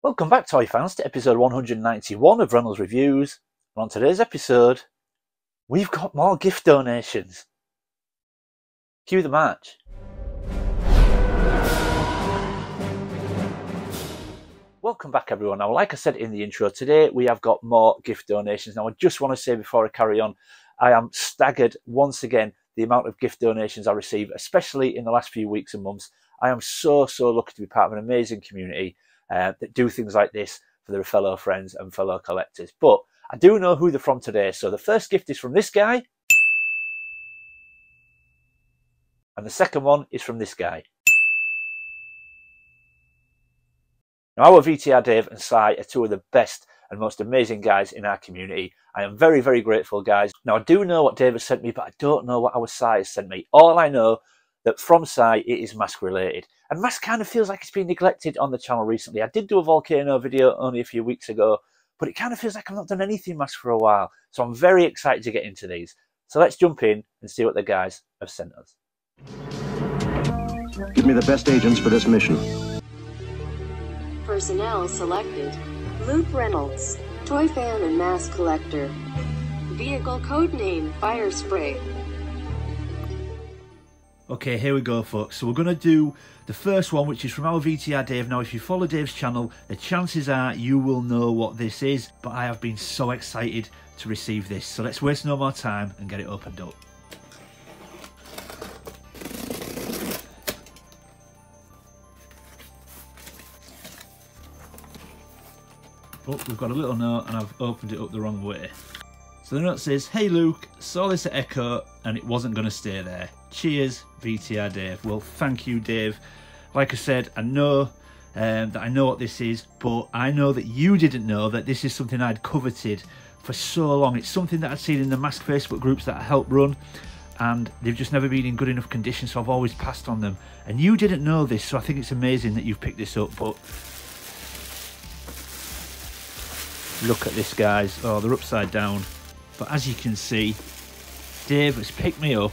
Welcome back, toy fans, to episode 191 of Reynolds Reviews. And on today's episode, we've got more gift donations. Cue the match. Welcome back, everyone. Now, like I said in the intro, today we have got more gift donations. Now, I just want to say before I carry on, I am staggered once again the amount of gift donations I receive, especially in the last few weeks and months. I am so, so lucky to be part of an amazing community uh, that do things like this for their fellow friends and fellow collectors. But I do know who they're from today. So the first gift is from this guy. And the second one is from this guy. Now, our VTR Dave and Sai are two of the best and most amazing guys in our community. I am very, very grateful, guys. Now, I do know what Dave has sent me, but I don't know what our Sai has sent me. All I know that from Sai, it is mask related. And mask kind of feels like it's been neglected on the channel recently. I did do a volcano video only a few weeks ago, but it kind of feels like I've not done anything mask for a while. So I'm very excited to get into these. So let's jump in and see what the guys have sent us. Give me the best agents for this mission. Personnel selected. Luke Reynolds, toy fan and mask collector. Vehicle codename Fire Spray. Okay, here we go, folks. So we're going to do the first one, which is from our VTR Dave. Now, if you follow Dave's channel, the chances are you will know what this is, but I have been so excited to receive this. So let's waste no more time and get it opened up. Oh, we've got a little note and I've opened it up the wrong way. So the note says, Hey Luke, saw this at Echo and it wasn't going to stay there. Cheers, VTR Dave. Well, thank you, Dave. Like I said, I know um, that I know what this is, but I know that you didn't know that this is something I'd coveted for so long. It's something that I'd seen in the mask Facebook groups that I help run, and they've just never been in good enough condition, so I've always passed on them. And you didn't know this, so I think it's amazing that you've picked this up, but look at this, guys. Oh, they're upside down. But as you can see, Dave has picked me up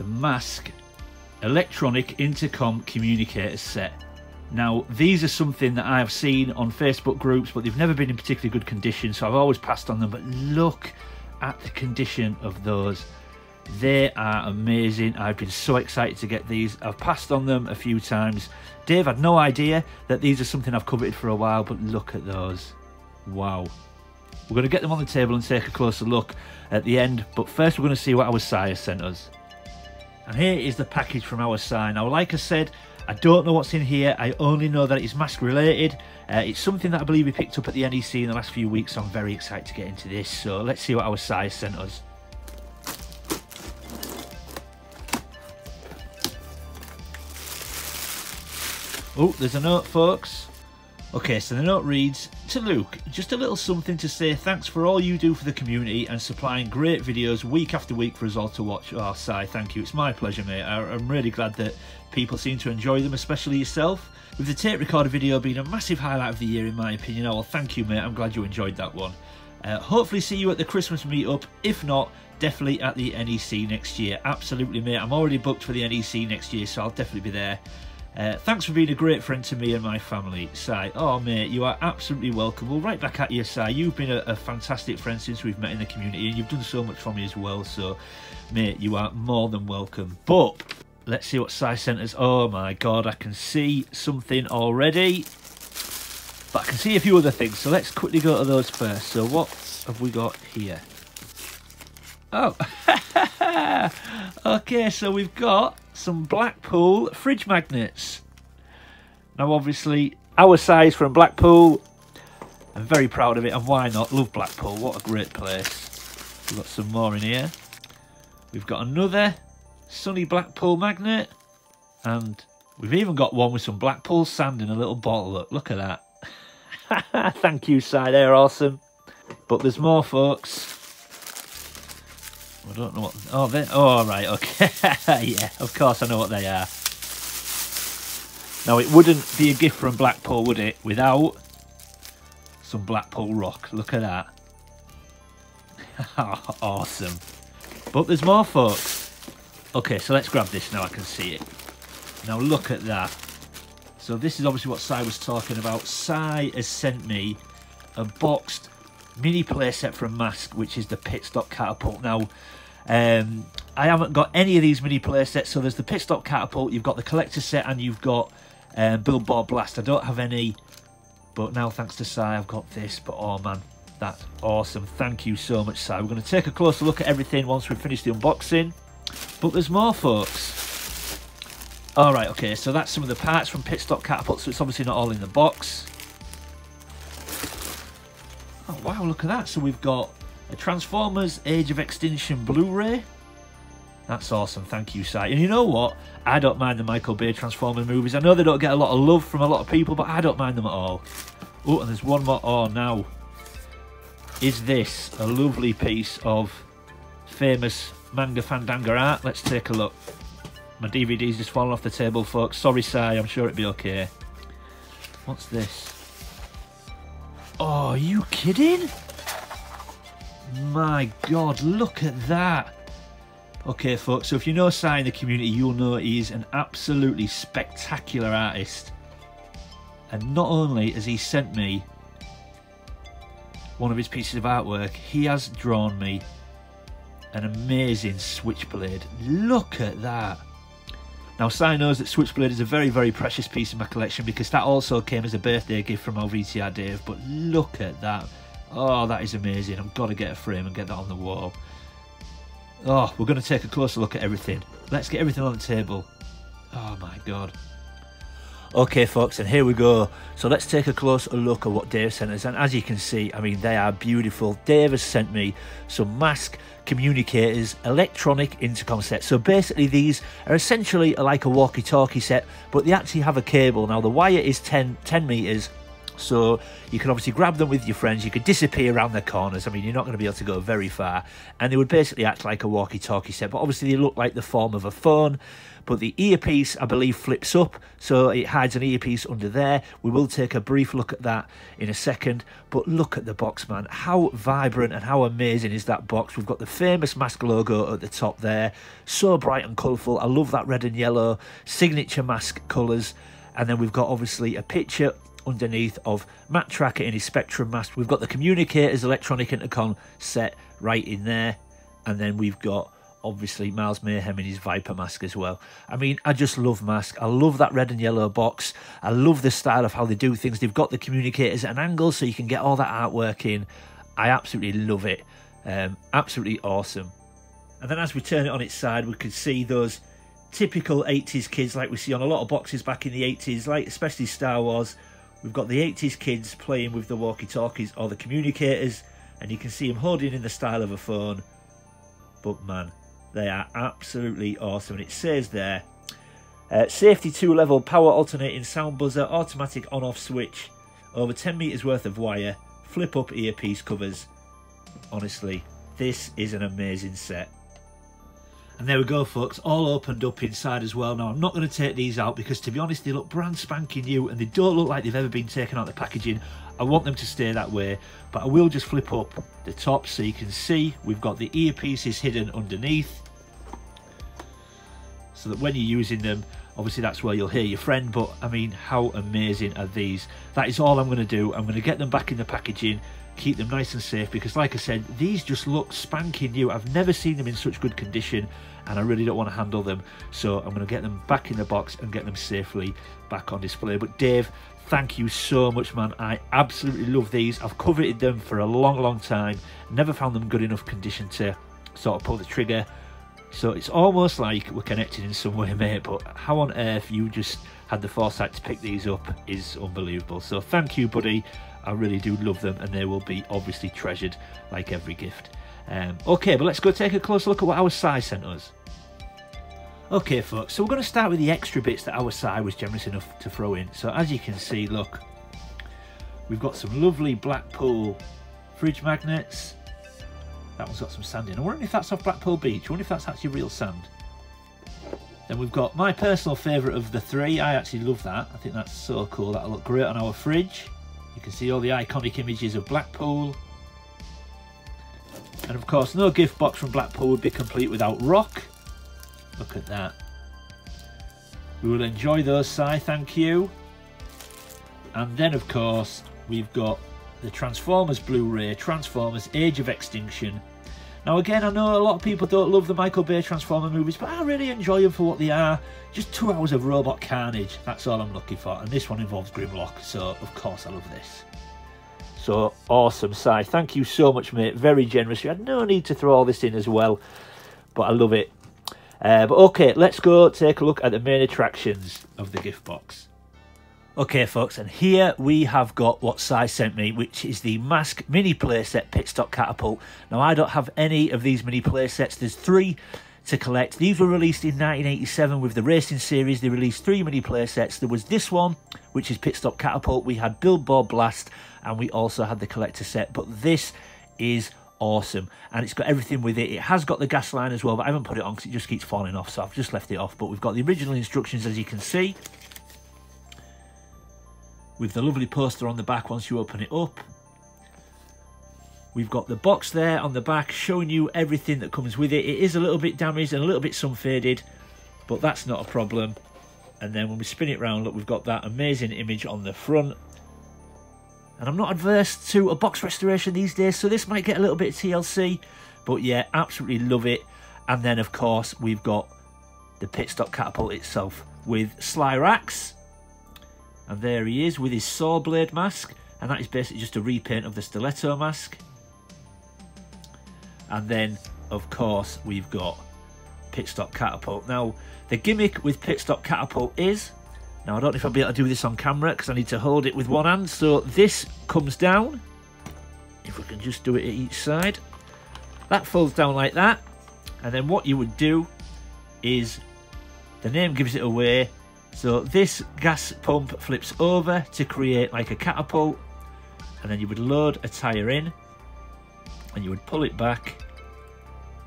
the Mask electronic intercom communicator set. Now, these are something that I've seen on Facebook groups, but they've never been in particularly good condition, so I've always passed on them. But look at the condition of those. They are amazing. I've been so excited to get these. I've passed on them a few times. Dave had no idea that these are something I've coveted for a while, but look at those. Wow. We're going to get them on the table and take a closer look at the end, but first we're going to see what our Sai sent us. And here is the package from our Sai. Now, like I said, I don't know what's in here. I only know that it's mask related. Uh, it's something that I believe we picked up at the NEC in the last few weeks, so I'm very excited to get into this. So let's see what our Sai sent us. Oh, there's a note, folks. Okay, so the note reads To Luke, just a little something to say thanks for all you do for the community and supplying great videos week after week for us all to watch. Oh, Sai, thank you. It's my pleasure, mate. I, am really glad that people seem to enjoy them, especially yourself. With the tape recorder video being a massive highlight of the year, in my opinion. Oh, well, thank you, mate. I'm glad you enjoyed that one. Uh, hopefully, see you at the Christmas meetup. If not, definitely at the NEC next year. Absolutely, mate. I'm already booked for the NEC next year, so I'll definitely be there. Uh, thanks for being a great friend to me and my family, Sai. Oh, mate, you are absolutely welcome. Well, right back at you, Sai. You've been a, a, fantastic friend since we've met in the community, and you've done so much for me as well. So, mate, you are more than welcome. But let's see what Sai sent us. Oh my God, I can see something already, but I can see a few other things. So let's quickly go to those first. So what have we got here? Oh, okay. So we've got some Blackpool fridge magnets. Now, obviously, our Sai's from Blackpool. I'm very proud of it, and why not? Love Blackpool. What a great place. We've got some more in here. We've got another sunny Blackpool magnet, and we've even got one with some Blackpool sand in a little bottle. Look, look at that. Thank you, Si. They're awesome. But there's more, folks. I don't know what. Oh, they. Oh, right. Okay. yeah. Of course, I know what they are. Now, it wouldn't be a gift from Blackpool, would it? Without some Blackpool rock. Look at that. awesome. But there's more, folks. Okay, so let's grab this now. I can see it. Now look at that. So this is obviously what Sai was talking about. Sai has sent me a boxed mini playset from Mask, which is the pit stop catapult. Now, um, I haven't got any of these mini playsets. So there's the pit stop catapult, you've got the collector set, and you've got um, Billboard Blast. I don't have any, but now thanks to Sai, I've got this. But oh man, that's awesome. Thank you so much, Sai. We're going to take a closer look at everything once we've finished the unboxing. But there's more, folks. Alright, okay, so that's some of the parts from Pit Stop Catapult, so it's obviously not all in the box. Wow, look at that. So we've got a Transformers Age of Extinction Blu-ray. That's awesome, thank you, Sai. And you know what? I don't mind the Michael Bay Transformers movies. I know they don't get a lot of love from a lot of people, but I don't mind them at all. Oh, and there's one more. Oh, now. Is this a lovely piece of famous Manga Fandanga art? Let's take a look. My DVD's just fallen off the table, folks. Sorry, Sai, I'm sure it'll be okay. What's this? Oh, are you kidding? My God, look at that. Okay, folks, so if you know Sai in the community, you'll know he's an absolutely spectacular artist. And not only has he sent me one of his pieces of artwork, he has drawn me an amazing switchblade. Look at that. Now, Sai knows that Switchblade is a very, very precious piece in my collection because that also came as a birthday gift from our VTR Dave. But look at that. Oh, that is amazing. I've got to get a frame and get that on the wall. Oh, we're going to take a closer look at everything. Let's get everything on the table. Oh my god. Okay, folks, and here we go. So let's take a closer look at what Dave sent us. And as you can see, I mean, they are beautiful. Dave has sent me some mask communicators, electronic intercom set. So basically, these are essentially like a walkie talkie set, but they actually have a cable. Now, the wire is 10, 10 meters so you can obviously grab them with your friends. You could disappear around the corners. I mean, you're not going to be able to go very far. And they would basically act like a walkie-talkie set. But obviously they look like the form of a phone. But the earpiece, I believe, flips up. So it hides an earpiece under there. We will take a brief look at that in a second. But look at the box, man. How vibrant and how amazing is that box? We've got the famous mask logo at the top there. So bright and colourful. I love that red and yellow signature mask colours. And then we've got obviously a picture underneath of Matt Tracker in his Spectrum mask. We've got the communicators electronic intercom set right in there. And then we've got obviously Miles Mayhem in his Viper mask as well. I mean, I just love mask. I love that red and yellow box. I love the style of how they do things. They've got the communicators at an angle so you can get all that artwork in. I absolutely love it. Um, absolutely awesome. And then as we turn it on its side, we can see those typical 80s kids like we see on a lot of boxes back in the 80s, like especially Star Wars, We've got the 80s kids playing with the walkie-talkies or the communicators and you can see them holding in the style of a phone. But man, they are absolutely awesome. And it says there, uh, safety 2 level power alternating sound buzzer, automatic on-off switch, over 10 metres worth of wire, flip up earpiece covers. Honestly, this is an amazing set. And there we go, folks, all opened up inside as well. Now, I'm not going to take these out because, to be honest, they look brand spanking new and they don't look like they've ever been taken out of the packaging. I want them to stay that way, but I will just flip up the top so you can see we've got the earpieces hidden underneath so that when you're using them, obviously that's where you'll hear your friend, but I mean, how amazing are these? That is all I'm going to do. I'm going to get them back in the packaging, keep them nice and safe because like I said, these just look spanking new. I've never seen them in such good condition and I really don't want to handle them. So I'm going to get them back in the box and get them safely back on display. But Dave, thank you so much, man. I absolutely love these. I've coveted them for a long, long time. Never found them good enough condition to sort of pull the trigger. So it's almost like we're connected in some way, mate. But how on earth you just had the foresight to pick these up is unbelievable. So thank you, buddy. I really do love them, and they will be obviously treasured like every gift. Um, okay, but let's go take a closer look at what our Sai sent us. Okay folks, so we're going to start with the extra bits that our Sai was generous enough to throw in. So as you can see, look, we've got some lovely Blackpool fridge magnets. That one's got some sand in. I wonder if that's off Blackpool Beach. I wonder if that's actually real sand. Then we've got my personal favourite of the three. I actually love that. I think that's so cool. That'll look great on our fridge. You can see all the iconic images of Blackpool. And of course, no gift box from Blackpool would be complete without rock. Look at that. We will enjoy those, Sai, thank you. And then, of course, we've got the Transformers Blu-ray, Transformers Age of Extinction. Now again, I know a lot of people don't love the Michael Bay Transformer movies, but I really enjoy them for what they are. Just two hours of robot carnage, that's all I'm looking for. And this one involves Grimlock, so of course I love this. So awesome, Si. Thank you so much, mate. Very generous. You had no need to throw all this in as well, but I love it. Uh, but okay, let's go take a look at the main attractions of the gift box. Okay, folks, and here we have got what Si sent me, which is the Mask Mini Playset Pitstop Catapult. Now, I don't have any of these mini playsets. There's three to collect. These were released in 1987 with the racing series. They released three mini playsets. There was this one, which is Pitstop Catapult. We had Billboard Blast, and we also had the collector set. But this is awesome and it's got everything with it it has got the gas line as well but i haven't put it on because it just keeps falling off so i've just left it off but we've got the original instructions as you can see with the lovely poster on the back once you open it up. We've got the box there on the back showing you everything that comes with it. It is a little bit damaged and a little bit sun faded, but that's not a problem. And then when we spin it round, look, we've got that amazing image on the front. And I'm not adverse to a box restoration these days, so this might get a little bit of TLC. But yeah, absolutely love it. And then, of course, we've got the pit stop catapult itself with Sly Rax and there he is with his saw blade mask. And that is basically just a repaint of the stiletto mask. And then, of course, we've got Pit Stop Catapult. Now, the gimmick with Pit Stop Catapult is... Now, I don't know if I'll be able to do this on camera because I need to hold it with one hand. So this comes down. If we can just do it at each side. That folds down like that. And then what you would do is... The name gives it away so this gas pump flips over to create like a catapult and then you would load a tyre in and you would pull it back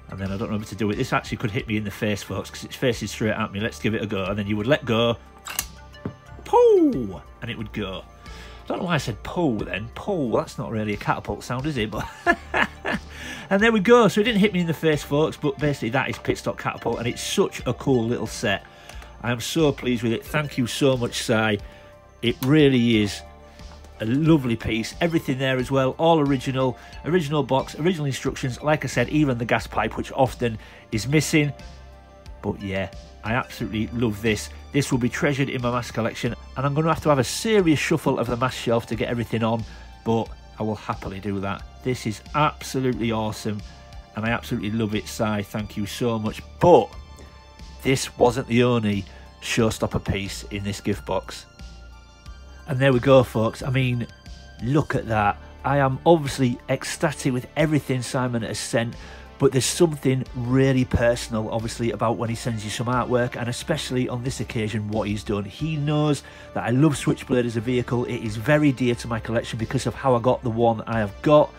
and then I don't know what to do it. This actually could hit me in the face, folks, because it's facing straight at me. Let's give it a go. And then you would let go. Pooh! And it would go. I don't know why I said pull then. Pull, that's not really a catapult sound, is it? But And there we go. So it didn't hit me in the face, folks, but basically that is Pit Stop Catapult, and it's such a cool little set. I am so pleased with it. Thank you so much, Si. It really is a lovely piece. Everything there as well, all original, original box, original instructions. Like I said, even the gas pipe, which often is missing. But yeah, I absolutely love this. This will be treasured in my mask collection, and I'm going to have to have a serious shuffle of the mask shelf to get everything on, but I will happily do that. This is absolutely awesome, and I absolutely love it, Si. Thank you so much. But this wasn't the only showstopper piece in this gift box. And there we go, folks. I mean, look at that. I am obviously ecstatic with everything Simon has sent, but there's something really personal, obviously, about when he sends you some artwork, and especially on this occasion, what he's done. He knows that I love Switchblade as a vehicle. It is very dear to my collection because of how I got the one I have got.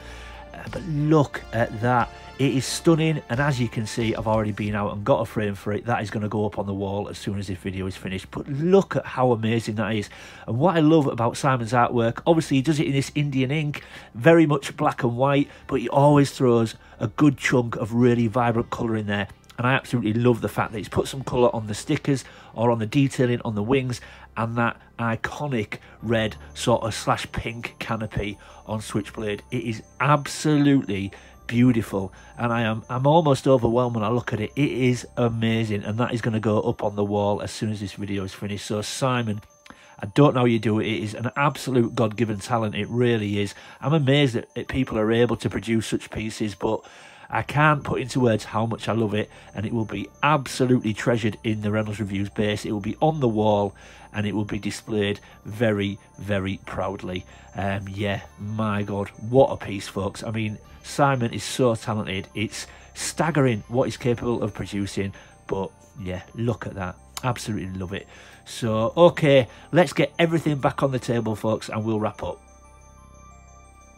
Uh, but look at that. It is stunning, and as you can see, I've already been out and got a frame for it. That is going to go up on the wall as soon as this video is finished. But look at how amazing that is. And what I love about Simon's artwork, obviously he does it in this Indian ink, very much black and white, but he always throws a good chunk of really vibrant colour in there. And I absolutely love the fact that he's put some colour on the stickers or on the detailing on the wings and that iconic red sort of slash pink canopy on Switchblade. It is absolutely beautiful and I am I'm almost overwhelmed when I look at it. It is amazing and that is going to go up on the wall as soon as this video is finished. So Simon, I don't know how you do it. It is an absolute God-given talent. It really is. I'm amazed that, people are able to produce such pieces, but I can't put into words how much I love it, and it will be absolutely treasured in the Reynolds Reviews base. It will be on the wall, and it will be displayed very, very proudly. Um, yeah, my God, what a piece, folks. I mean, Simon is so talented. It's staggering what he's capable of producing. But yeah, look at that. Absolutely love it. So, okay, let's get everything back on the table, folks, and we'll wrap up.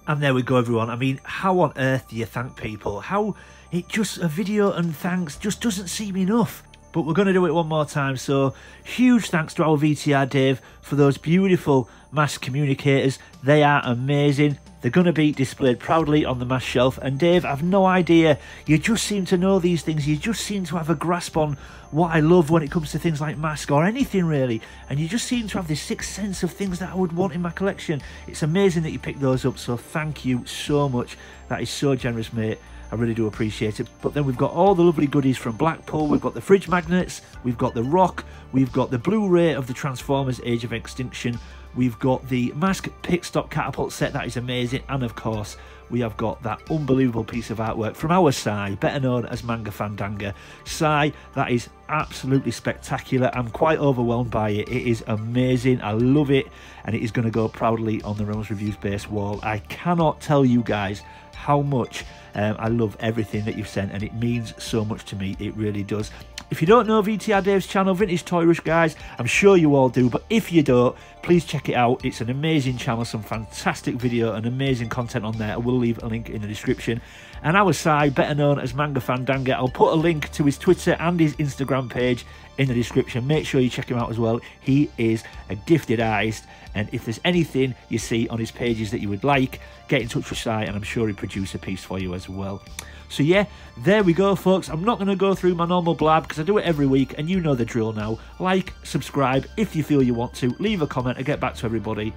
And there we go, everyone. I mean, how on earth do you thank people? How it just a video and thanks just doesn't seem enough. But we're going to do it one more time. So, huge thanks to our VTR Dave for those beautiful mask communicators. They are amazing. They're going to be displayed proudly on the mask shelf. And Dave, I've no idea. You just seem to know these things. You just seem to have a grasp on what I love when it comes to things like mask or anything really. And you just seem to have this sixth sense of things that I would want in my collection. It's amazing that you picked those up. So thank you so much. That is so generous, mate. I really do appreciate it. But then we've got all the lovely goodies from Blackpool. We've got the fridge magnets, we've got the rock, we've got the Blu-ray of the Transformers Age of Extinction, we've got the Mask Pit Stop Catapult set, that is amazing, and of course, we have got that unbelievable piece of artwork from our Sai, better known as Manga Fandanga. Sai, that is absolutely spectacular. I'm quite overwhelmed by it. It is amazing. I love it, and it is going to go proudly on the Reynolds Reviews base wall. I cannot tell you guys how much um, I love everything that you've sent, and it means so much to me. It really does. If you don't know VTR Dave's channel, Vintage Toy Rush, guys, I'm sure you all do, but if you don't, please check it out. It's an amazing channel, some fantastic video and amazing content on there. I will leave a link in the description. And our Sai, better known as Manga Fandanga, I'll put a link to his Twitter and his Instagram page in the description. Make sure you check him out as well. He is a gifted artist, and if there's anything you see on his pages that you would like, get in touch with Sai, and I'm sure he'll produce a piece for you as well. So yeah, there we go, folks. I'm not going to go through my normal blab because I do it every week, and you know the drill now. Like, subscribe if you feel you want to, leave a comment, and get back to everybody.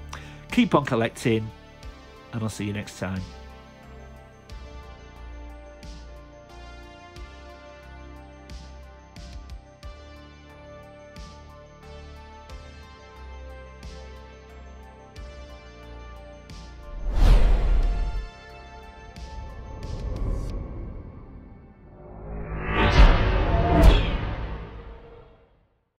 Keep on collecting, and I'll see you next time.